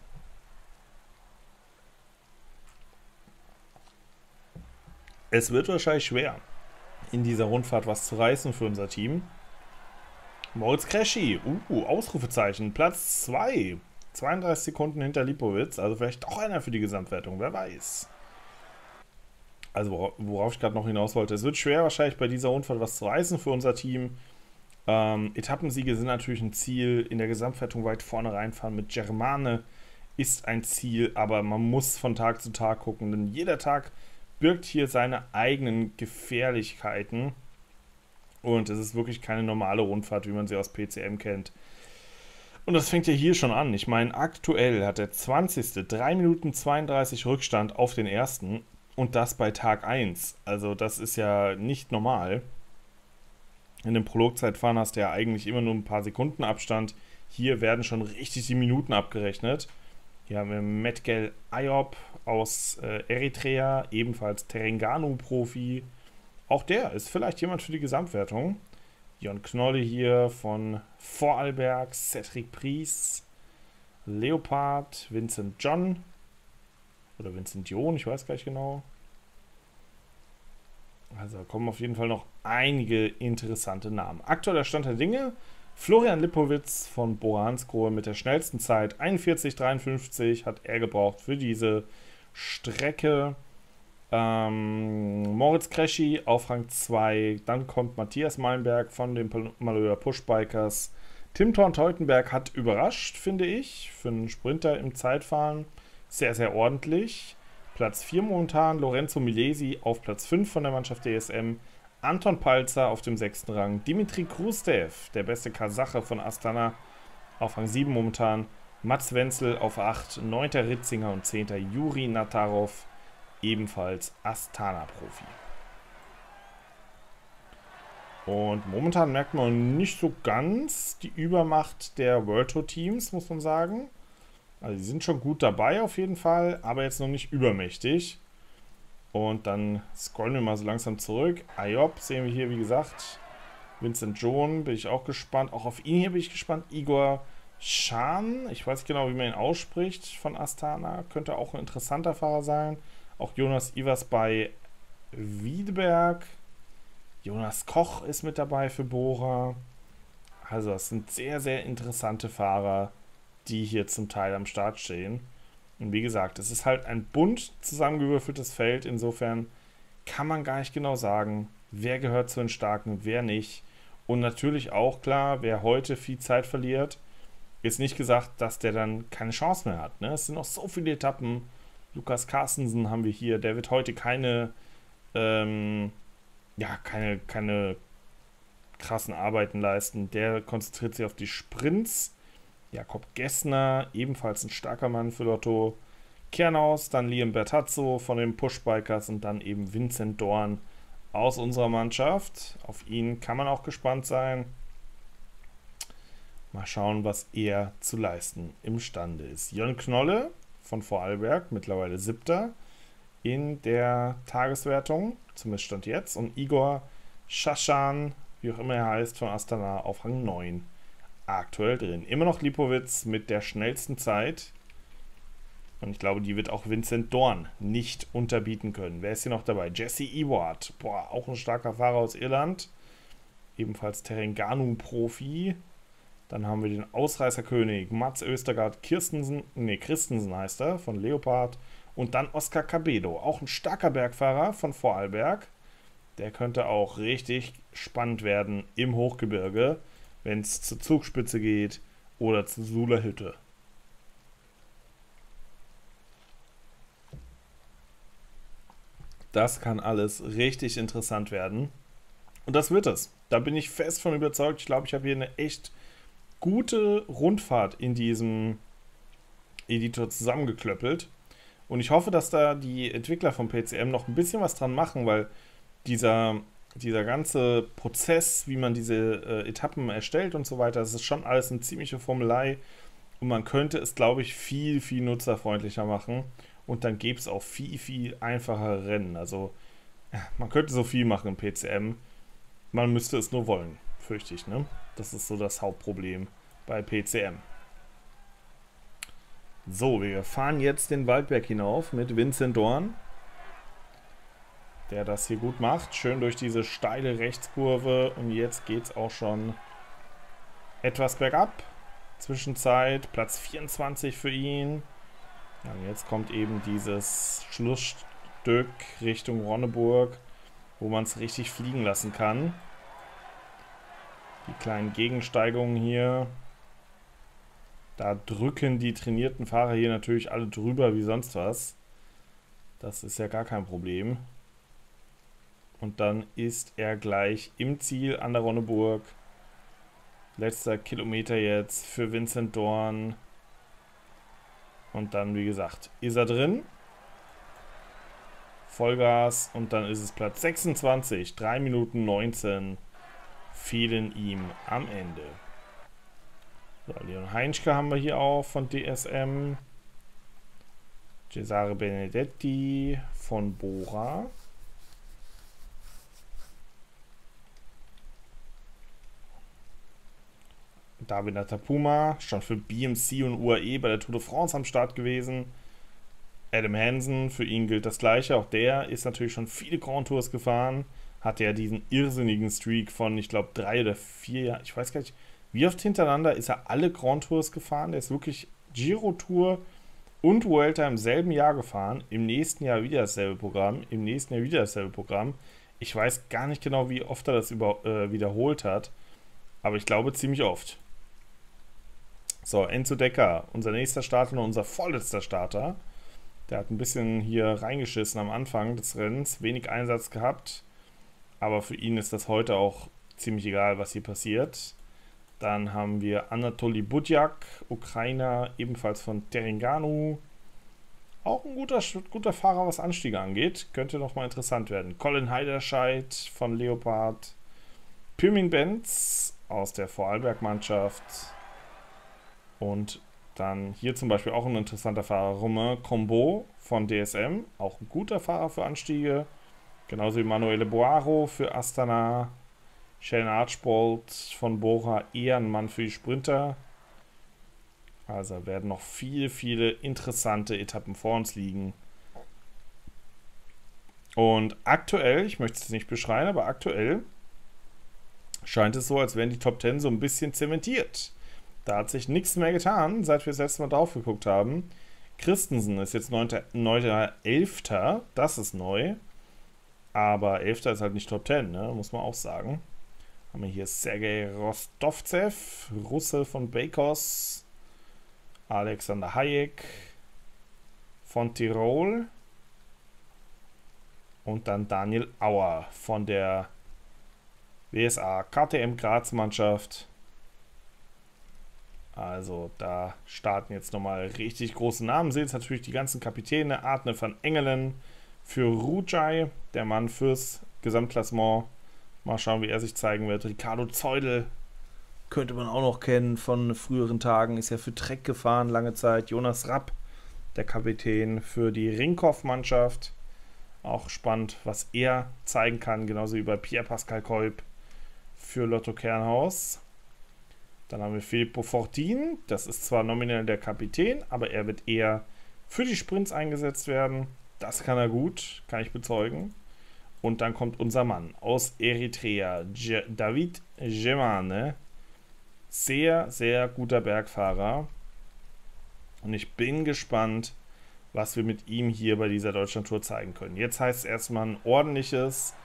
Es wird wahrscheinlich schwer, in dieser Rundfahrt was zu reißen für unser Team. Moritz Kreschi, uh, Ausrufezeichen, Platz 2. 32 Sekunden hinter Lipowitz, also vielleicht doch einer für die Gesamtwertung, wer weiß. Also worauf ich gerade noch hinaus wollte, es wird schwer wahrscheinlich bei dieser Rundfahrt was zu reißen für unser Team. Ähm, Etappensiege sind natürlich ein Ziel. In der Gesamtwertung weit vorne reinfahren mit Germane ist ein Ziel, aber man muss von Tag zu Tag gucken, denn jeder Tag birgt hier seine eigenen Gefährlichkeiten. Und es ist wirklich keine normale Rundfahrt, wie man sie aus PCM kennt. Und das fängt ja hier schon an. Ich meine, aktuell hat der 20. 3 Minuten 32 Rückstand auf den ersten und das bei Tag 1. Also das ist ja nicht normal. In dem Prologzeitfahren hast du ja eigentlich immer nur ein paar Sekunden Abstand. Hier werden schon richtig die Minuten abgerechnet. Hier haben wir Metgel Ayop aus äh, Eritrea, ebenfalls Terengano-Profi. Auch der ist vielleicht jemand für die Gesamtwertung. Jon Knolle hier von Vorarlberg, Cedric Pries, Leopard, Vincent John oder Vincent John, ich weiß gar nicht genau. Also kommen auf jeden Fall noch einige interessante Namen. Aktueller Stand der Dinge. Florian Lipowitz von Boransko mit der schnellsten Zeit 41,53 hat er gebraucht für diese Strecke. Ähm, Moritz Kreschi auf Rang 2. Dann kommt Matthias Meinberg von den Malheur Pushbikers. Tim Thorn-Teutenberg hat überrascht, finde ich, für einen Sprinter im Zeitfahren. Sehr, sehr ordentlich. Platz 4 momentan. Lorenzo Milesi auf Platz 5 von der Mannschaft DSM. Anton Palzer auf dem 6. Rang. Dimitri Krustev, der beste Kasache von Astana, auf Rang 7 momentan. Mats Wenzel auf 8, 9. Ritzinger und 10. Juri Natarov, ebenfalls Astana-Profi. Und momentan merkt man nicht so ganz die Übermacht der World Tour Teams, muss man sagen. Also die sind schon gut dabei auf jeden Fall, aber jetzt noch nicht übermächtig. Und dann scrollen wir mal so langsam zurück. Ayop sehen wir hier, wie gesagt. Vincent John bin ich auch gespannt. Auch auf ihn hier bin ich gespannt. Igor Schan, ich weiß nicht genau, wie man ihn ausspricht, von Astana. Könnte auch ein interessanter Fahrer sein. Auch Jonas Ivers bei Wiedeberg. Jonas Koch ist mit dabei für Bora. Also, das sind sehr, sehr interessante Fahrer, die hier zum Teil am Start stehen. Und wie gesagt, es ist halt ein bunt zusammengewürfeltes Feld. Insofern kann man gar nicht genau sagen, wer gehört zu den Starken, wer nicht. Und natürlich auch klar, wer heute viel Zeit verliert, ist nicht gesagt, dass der dann keine Chance mehr hat. Ne? Es sind noch so viele Etappen. Lukas Carstensen haben wir hier, der wird heute keine ähm, ja, keine, keine krassen Arbeiten leisten. Der konzentriert sich auf die Sprints. Jakob Gessner, ebenfalls ein starker Mann für Lotto. Kernhaus, dann Liam Bertazzo von den Pushbikers und dann eben Vincent Dorn aus unserer Mannschaft. Auf ihn kann man auch gespannt sein. Mal schauen, was er zu leisten imstande ist. Jörn Knolle von Vorarlberg, mittlerweile siebter in der Tageswertung, zumindest stand jetzt. Und Igor Shashan, wie auch immer er heißt, von Astana auf Rang 9 aktuell drin. Immer noch Lipowitz mit der schnellsten Zeit. Und ich glaube, die wird auch Vincent Dorn nicht unterbieten können. Wer ist hier noch dabei? Jesse Ewart. Boah, auch ein starker Fahrer aus Irland. Ebenfalls Terenganu-Profi. Dann haben wir den Ausreißerkönig Mats Östergaard Kirstensen, nee, Christensen heißt er, von Leopard. Und dann Oscar Cabedo, auch ein starker Bergfahrer von Vorarlberg. Der könnte auch richtig spannend werden im Hochgebirge, wenn es zur Zugspitze geht oder zur Sula Hütte. Das kann alles richtig interessant werden. Und das wird es. Da bin ich fest von überzeugt. Ich glaube, ich habe hier eine echt gute Rundfahrt in diesem Editor zusammengeklöppelt. Und ich hoffe, dass da die Entwickler vom PCM noch ein bisschen was dran machen, weil dieser, dieser ganze Prozess, wie man diese äh, Etappen erstellt und so weiter, das ist schon alles eine ziemliche Formelei. Und man könnte es, glaube ich, viel, viel nutzerfreundlicher machen. Und dann gäbe es auch viel, viel einfachere Rennen. Also, man könnte so viel machen im PCM. Man müsste es nur wollen, fürchte ich. Ne? Das ist so das Hauptproblem bei PCM. So, wir fahren jetzt den Waldberg hinauf mit Vincent Dorn, der das hier gut macht. Schön durch diese steile Rechtskurve und jetzt geht es auch schon etwas bergab. Zwischenzeit Platz 24 für ihn. Ja, und jetzt kommt eben dieses Schlussstück Richtung Ronneburg, wo man es richtig fliegen lassen kann. Die kleinen Gegensteigungen hier. Da drücken die trainierten Fahrer hier natürlich alle drüber wie sonst was. Das ist ja gar kein Problem. Und dann ist er gleich im Ziel an der Ronneburg. Letzter Kilometer jetzt für Vincent Dorn. Und dann, wie gesagt, ist er drin. Vollgas und dann ist es Platz 26. 3 Minuten 19 fehlen ihm am Ende. So, Leon Heinschke haben wir hier auch von DSM. Cesare Benedetti von Bora. David Natapuma, schon für BMC und UAE bei der Tour de France am Start gewesen. Adam Hansen, für ihn gilt das gleiche. Auch der ist natürlich schon viele Grand Tours gefahren. Hatte ja diesen irrsinnigen Streak von, ich glaube, drei oder vier Jahren. Ich weiß gar nicht, wie oft hintereinander ist er alle Grand Tours gefahren? Der ist wirklich Giro Tour und Vuelta im selben Jahr gefahren. Im nächsten Jahr wieder dasselbe Programm. Im nächsten Jahr wieder dasselbe Programm. Ich weiß gar nicht genau, wie oft er das über, äh, wiederholt hat. Aber ich glaube ziemlich oft. So, Enzo Decker, unser nächster Starter und unser vorletzter Starter. Der hat ein bisschen hier reingeschissen am Anfang des Rennens, wenig Einsatz gehabt. Aber für ihn ist das heute auch ziemlich egal, was hier passiert. Dann haben wir Anatoly Budjak, Ukrainer, ebenfalls von Teringanu. Auch ein guter, guter Fahrer, was Anstiege angeht. Könnte nochmal interessant werden. Colin Heiderscheid von Leopard. Pyrming Benz aus der Vorarlberg-Mannschaft. Und dann hier zum Beispiel auch ein interessanter Fahrer, Romain Combo von DSM. Auch ein guter Fahrer für Anstiege. Genauso wie Manuele Boaro für Astana. Shane Archbold von Bora eher ein Mann für die Sprinter. Also werden noch viele, viele interessante Etappen vor uns liegen. Und aktuell, ich möchte es nicht beschreien, aber aktuell scheint es so, als wären die Top 10 so ein bisschen zementiert. Da hat sich nichts mehr getan, seit wir das letzte Mal drauf geguckt haben. Christensen ist jetzt 9.11. Das ist neu. Aber 11. ist halt nicht Top 10, ne? muss man auch sagen. Haben wir hier Sergei Rostovzev, Russe von Bakos, Alexander Hayek von Tirol und dann Daniel Auer von der WSA KTM Graz Mannschaft. Also da starten jetzt nochmal richtig große Namen. Seht natürlich die ganzen Kapitäne. Arne van Engelen für Rujai, der Mann fürs Gesamtklassement. Mal schauen, wie er sich zeigen wird. Ricardo Zeudel könnte man auch noch kennen von früheren Tagen. Ist ja für Trek gefahren lange Zeit. Jonas Rapp, der Kapitän für die Ringhoff-Mannschaft. Auch spannend, was er zeigen kann. Genauso wie bei Pierre Pascal Kolb für Lotto Kernhaus. Dann haben wir Filippo Fortin. Das ist zwar nominell der Kapitän, aber er wird eher für die Sprints eingesetzt werden. Das kann er gut, kann ich bezeugen. Und dann kommt unser Mann aus Eritrea, J David Gemane. Sehr, sehr guter Bergfahrer. Und ich bin gespannt, was wir mit ihm hier bei dieser Deutschlandtour zeigen können. Jetzt heißt es erstmal ein ordentliches,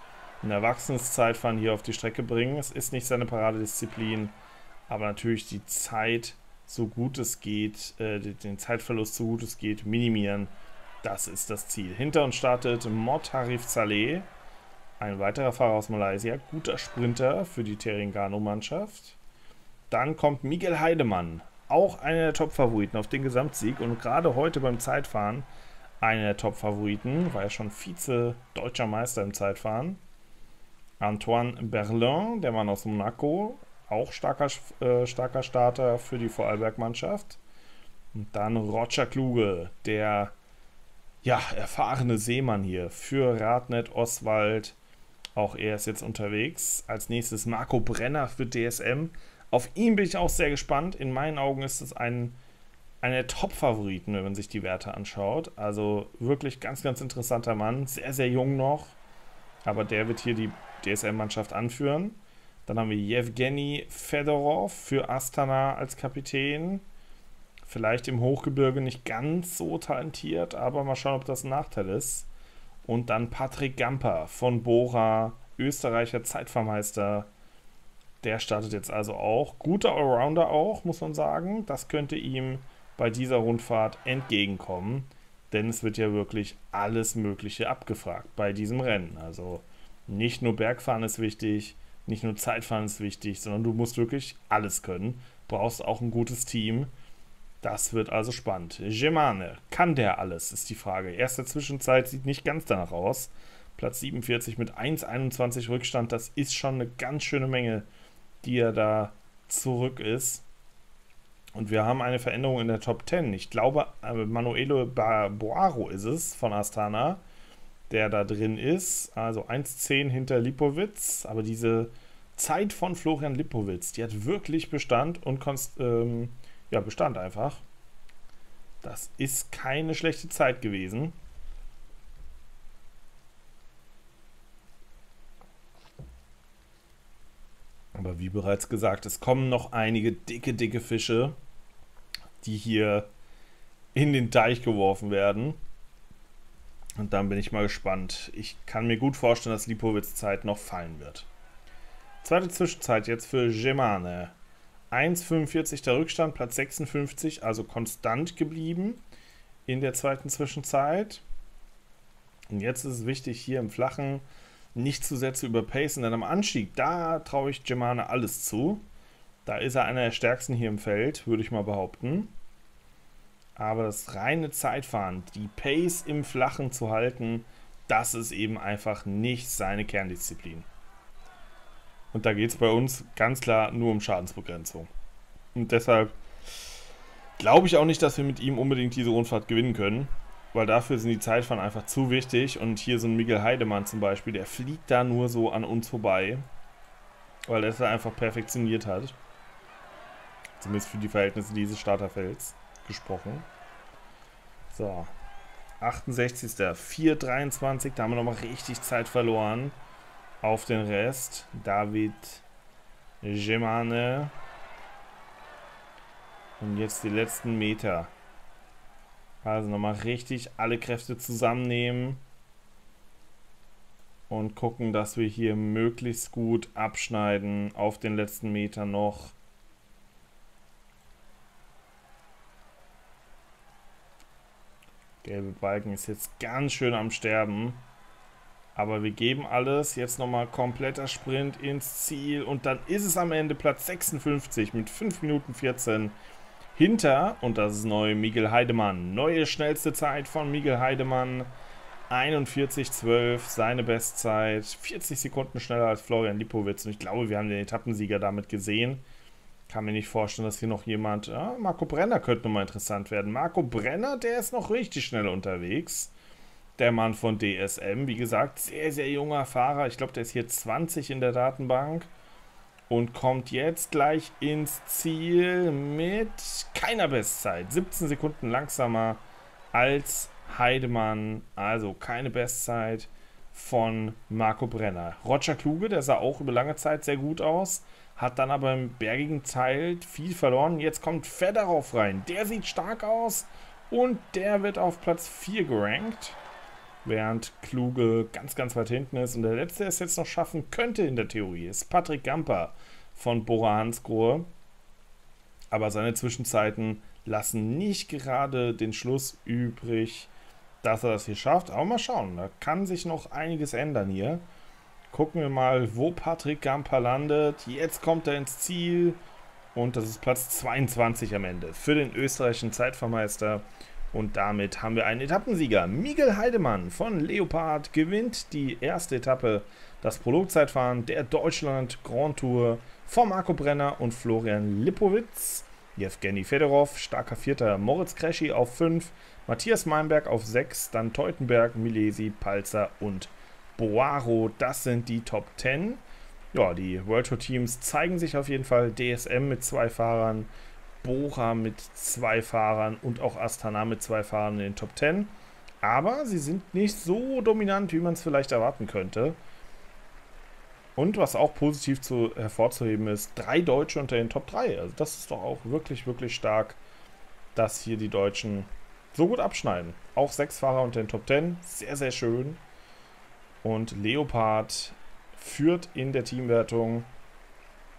ein erwachsenes Zeitfahren hier auf die Strecke bringen. Es ist nicht seine Paradedisziplin, aber natürlich die Zeit, so gut es geht, äh, den Zeitverlust so gut es geht, minimieren. Das ist das Ziel. Hinter uns startet Motarif Saleh ein weiterer Fahrer aus Malaysia, guter Sprinter für die Teringano-Mannschaft. Dann kommt Miguel Heidemann, auch einer der Top-Favoriten auf den Gesamtsieg und gerade heute beim Zeitfahren einer der Top-Favoriten, war ja schon Vize-Deutscher Meister im Zeitfahren. Antoine Berlin, der Mann aus Monaco, auch starker, äh, starker Starter für die Vorarlberg-Mannschaft. Und dann Roger Kluge, der ja, erfahrene Seemann hier für Radnet Oswald, auch er ist jetzt unterwegs. Als nächstes Marco Brenner für DSM. Auf ihn bin ich auch sehr gespannt. In meinen Augen ist es ein, einer der Top-Favoriten, wenn man sich die Werte anschaut. Also wirklich ganz, ganz interessanter Mann. Sehr, sehr jung noch. Aber der wird hier die DSM-Mannschaft anführen. Dann haben wir Jewgeni Fedorov für Astana als Kapitän. Vielleicht im Hochgebirge nicht ganz so talentiert, aber mal schauen, ob das ein Nachteil ist. Und dann Patrick Gamper von Bora, Österreicher Zeitvermeister. Der startet jetzt also auch. Guter Allrounder auch, muss man sagen. Das könnte ihm bei dieser Rundfahrt entgegenkommen. Denn es wird ja wirklich alles Mögliche abgefragt bei diesem Rennen. Also nicht nur Bergfahren ist wichtig, nicht nur Zeitfahren ist wichtig, sondern du musst wirklich alles können. Brauchst auch ein gutes Team. Das wird also spannend. Gemane, kann der alles, ist die Frage. Erste Zwischenzeit sieht nicht ganz danach aus. Platz 47 mit 1,21 Rückstand, das ist schon eine ganz schöne Menge, die er da zurück ist. Und wir haben eine Veränderung in der Top 10. Ich glaube, äh, Manuelo Boaro ist es von Astana, der da drin ist. Also 1,10 hinter Lipowitz. Aber diese Zeit von Florian Lipowitz, die hat wirklich Bestand und ähm, ja, Bestand einfach. Das ist keine schlechte Zeit gewesen. Aber wie bereits gesagt, es kommen noch einige dicke, dicke Fische, die hier in den Teich geworfen werden. Und dann bin ich mal gespannt. Ich kann mir gut vorstellen, dass Lipowitz Zeit noch fallen wird. Zweite Zwischenzeit jetzt für Gemane. 1,45 der Rückstand, Platz 56, also konstant geblieben in der zweiten Zwischenzeit. Und jetzt ist es wichtig, hier im Flachen nicht zu sehr zu überpacen, denn am Anstieg, da traue ich Germane alles zu. Da ist er einer der stärksten hier im Feld, würde ich mal behaupten. Aber das reine Zeitfahren, die Pace im Flachen zu halten, das ist eben einfach nicht seine Kerndisziplin. Und da geht es bei uns ganz klar nur um Schadensbegrenzung. Und deshalb glaube ich auch nicht, dass wir mit ihm unbedingt diese Rundfahrt gewinnen können, weil dafür sind die Zeitfahren einfach zu wichtig. Und hier so ein Miguel Heidemann zum Beispiel, der fliegt da nur so an uns vorbei, weil er es einfach perfektioniert hat. Zumindest für die Verhältnisse dieses Starterfelds gesprochen. So. 68. 4,23. Da haben wir nochmal richtig Zeit verloren. Auf den Rest. David Gemane. Und jetzt die letzten Meter. Also nochmal richtig alle Kräfte zusammennehmen. Und gucken, dass wir hier möglichst gut abschneiden auf den letzten Metern noch. Gelbe Balken ist jetzt ganz schön am Sterben. Aber wir geben alles. Jetzt nochmal kompletter Sprint ins Ziel. Und dann ist es am Ende Platz 56 mit 5 Minuten 14 hinter. Und das ist neu Miguel Heidemann. Neue schnellste Zeit von Miguel Heidemann. 41,12 seine Bestzeit. 40 Sekunden schneller als Florian Lipowitz. Und ich glaube, wir haben den Etappensieger damit gesehen. Kann mir nicht vorstellen, dass hier noch jemand. Ja, Marco Brenner könnte nochmal interessant werden. Marco Brenner, der ist noch richtig schnell unterwegs. Der Mann von DSM. Wie gesagt, sehr, sehr junger Fahrer. Ich glaube, der ist hier 20 in der Datenbank. Und kommt jetzt gleich ins Ziel mit keiner Bestzeit. 17 Sekunden langsamer als Heidemann. Also keine Bestzeit von Marco Brenner. Roger Kluge, der sah auch über lange Zeit sehr gut aus hat dann aber im bergigen Teil viel verloren. Jetzt kommt Fedorov rein. Der sieht stark aus und der wird auf Platz 4 gerankt. Während Kluge ganz, ganz weit hinten ist. Und der letzte, der es jetzt noch schaffen könnte in der Theorie, ist Patrick Gamper von Bora Hansgrohe. Aber seine Zwischenzeiten lassen nicht gerade den Schluss übrig, dass er das hier schafft. Aber mal schauen, da kann sich noch einiges ändern hier. Gucken wir mal, wo Patrick Gamper landet. Jetzt kommt er ins Ziel. Und das ist Platz 22 am Ende für den österreichischen Zeitvermeister. Und damit haben wir einen Etappensieger. Miguel Heidemann von Leopard gewinnt die erste Etappe, das Prologzeitfahren der Deutschland Grand Tour von Marco Brenner und Florian Lipowitz. Jewgeni Fedorov, starker Vierter, Moritz Kreschi auf 5, Matthias Meinberg auf 6, dann Teutenberg, Milesi, Palzer und Boaro, das sind die Top 10. Ja, die World Tour Teams zeigen sich auf jeden Fall. DSM mit zwei Fahrern, Bora mit zwei Fahrern und auch Astana mit zwei Fahrern in den Top 10. Aber sie sind nicht so dominant, wie man es vielleicht erwarten könnte. Und was auch positiv zu, hervorzuheben ist, drei Deutsche unter den Top 3. Also das ist doch auch wirklich, wirklich stark, dass hier die Deutschen so gut abschneiden. Auch sechs Fahrer unter den Top 10. Sehr, sehr schön. Und Leopard führt in der Teamwertung.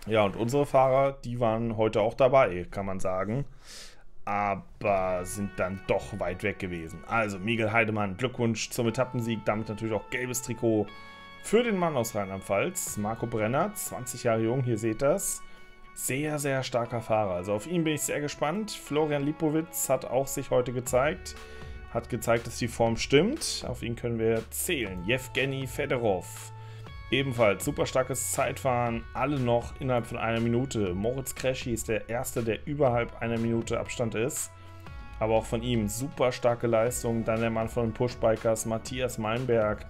Ja, und unsere Fahrer, die waren heute auch dabei, kann man sagen. Aber sind dann doch weit weg gewesen. Also Miguel Heidemann, Glückwunsch zum Etappensieg. Damit natürlich auch gelbes Trikot für den Mann aus Rheinland-Pfalz. Marco Brenner, 20 Jahre jung, hier seht das. Sehr, sehr starker Fahrer. Also auf ihn bin ich sehr gespannt. Florian Lipowitz hat auch sich heute gezeigt hat gezeigt, dass die Form stimmt. Auf ihn können wir zählen. Jewgeni Fedorov. Ebenfalls super starkes Zeitfahren, alle noch innerhalb von einer Minute. Moritz Kreschi ist der Erste, der überhalb einer Minute Abstand ist. Aber auch von ihm super starke Leistung. Dann der Mann von den Pushbikers, Matthias Meinberg.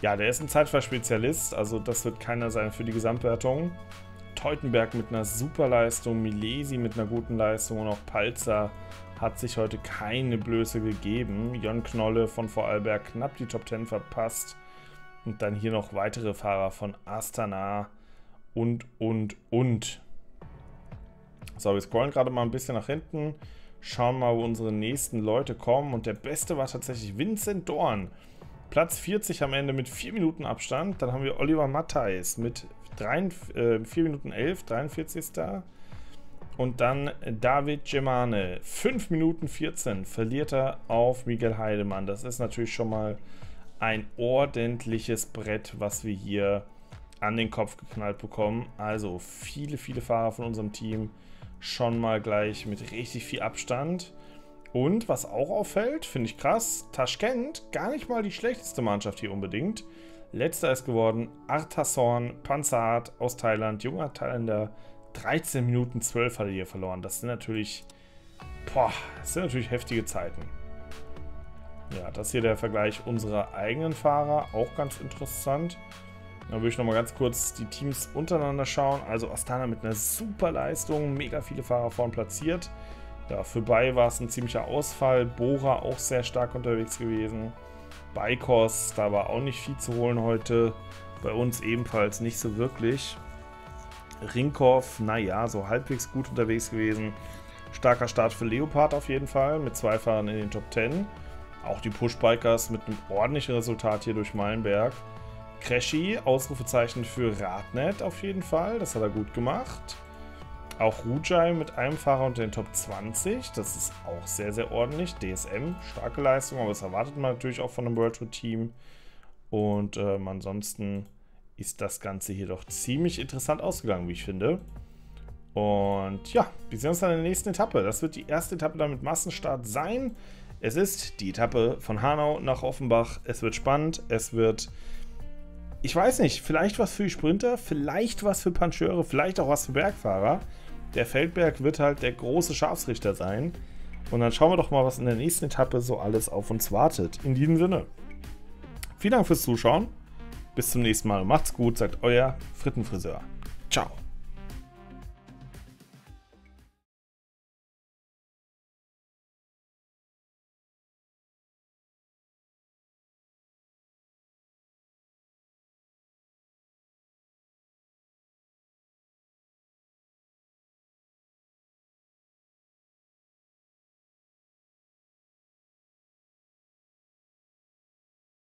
Ja, der ist ein Zeitfahrspezialist, also das wird keiner sein für die Gesamtwertung. Teutenberg mit einer super Leistung, Milesi mit einer guten Leistung und auch Palzer hat sich heute keine Blöße gegeben. Jon Knolle von Vorarlberg knapp die Top 10 verpasst. Und dann hier noch weitere Fahrer von Astana und, und, und. So, wir scrollen gerade mal ein bisschen nach hinten. Schauen mal, wo unsere nächsten Leute kommen. Und der Beste war tatsächlich Vincent Dorn. Platz 40 am Ende mit 4 Minuten Abstand. Dann haben wir Oliver Matthijs mit 3, äh, 4 Minuten 11, 43. Und dann David Gemane. 5 Minuten 14 verliert er auf Miguel Heidemann. Das ist natürlich schon mal ein ordentliches Brett, was wir hier an den Kopf geknallt bekommen. Also viele, viele Fahrer von unserem Team schon mal gleich mit richtig viel Abstand. Und was auch auffällt, finde ich krass, Taschkent, gar nicht mal die schlechteste Mannschaft hier unbedingt. Letzter ist geworden Artasorn Panzert aus Thailand, junger Thailänder, 13 Minuten 12 hat er hier verloren. Das sind natürlich, boah, das sind natürlich heftige Zeiten. Ja, das hier der Vergleich unserer eigenen Fahrer, auch ganz interessant. Dann würde ich nochmal ganz kurz die Teams untereinander schauen. Also Astana mit einer super Leistung, mega viele Fahrer vorn platziert. Ja, für Bay war es ein ziemlicher Ausfall. Bora auch sehr stark unterwegs gewesen. Beikos, da war auch nicht viel zu holen heute. Bei uns ebenfalls nicht so wirklich. Rinkhoff, naja, so halbwegs gut unterwegs gewesen. Starker Start für Leopard auf jeden Fall, mit zwei Fahrern in den Top 10. Auch die Pushbikers mit einem ordentlichen Resultat hier durch Meilenberg. Crashy, Ausrufezeichen für Radnet auf jeden Fall, das hat er gut gemacht. Auch Rujai mit einem Fahrer unter den Top 20. Das ist auch sehr, sehr ordentlich. DSM, starke Leistung, aber das erwartet man natürlich auch von einem World Tour Team. Und ähm, ansonsten ist das Ganze hier doch ziemlich interessant ausgegangen, wie ich finde. Und ja, wir sehen uns dann in der nächsten Etappe. Das wird die erste Etappe dann mit Massenstart sein. Es ist die Etappe von Hanau nach Offenbach. Es wird spannend. Es wird, ich weiß nicht, vielleicht was für die Sprinter, vielleicht was für Pancheure, vielleicht auch was für Bergfahrer. Der Feldberg wird halt der große Schafsrichter sein. Und dann schauen wir doch mal, was in der nächsten Etappe so alles auf uns wartet. In diesem Sinne. Vielen Dank fürs Zuschauen. Bis zum nächsten Mal. Macht's gut, sagt euer Frittenfriseur. Ciao.